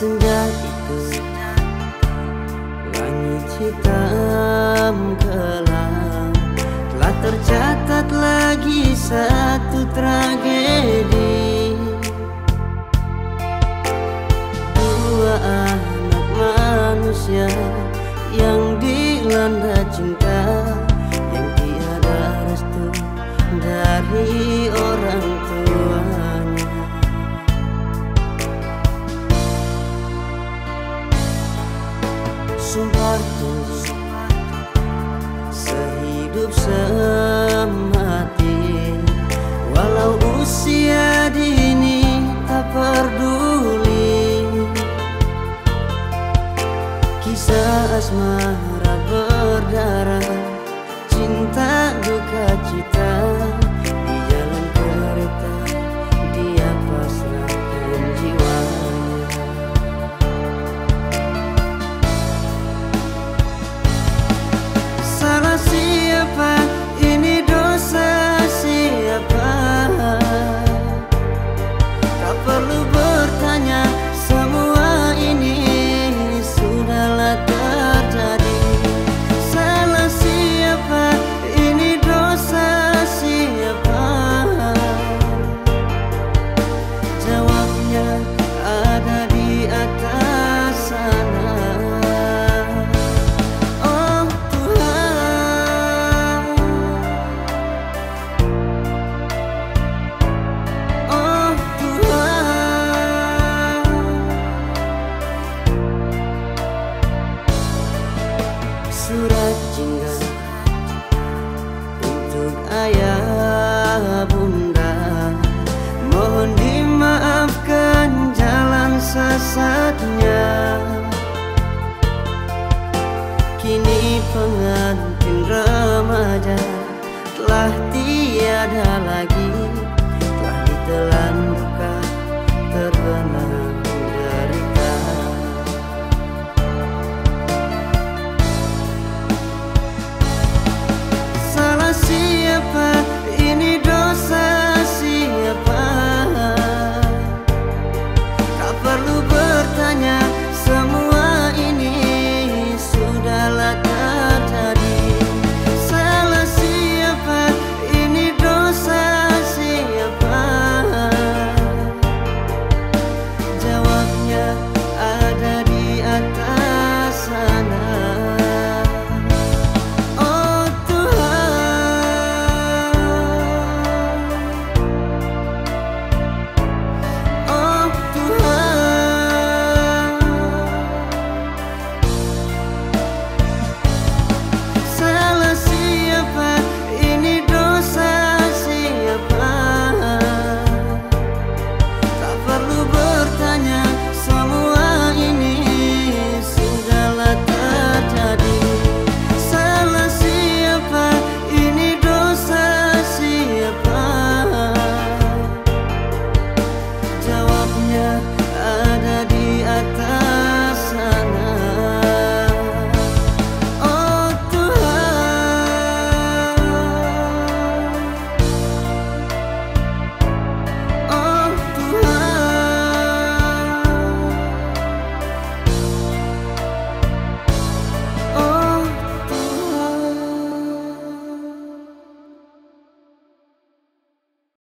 Senja itu Langit hitam kelam. Telah tercatat lagi satu tragedi. Dua anak manusia Yang dilanda Tuh Sehidup semati. Walau usia dini tak peduli Kisah asmara sesatnya Kini pengantin remaja telah tiada lagi Telah ditelan